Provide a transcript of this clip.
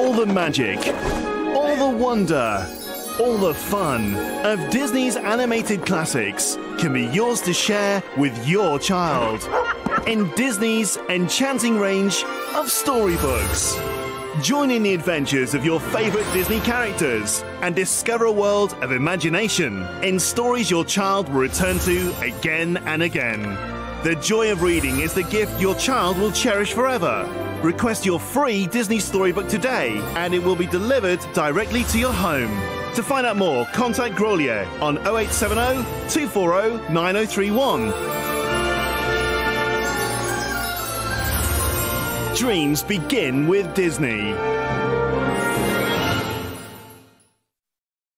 All the magic, all the wonder, all the fun of Disney's animated classics can be yours to share with your child in Disney's enchanting range of storybooks. Join in the adventures of your favorite Disney characters and discover a world of imagination in stories your child will return to again and again. The joy of reading is the gift your child will cherish forever. Request your free Disney storybook today and it will be delivered directly to your home. To find out more, contact Grolier on 0870 240 9031. Dreams begin with Disney.